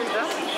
ajudar?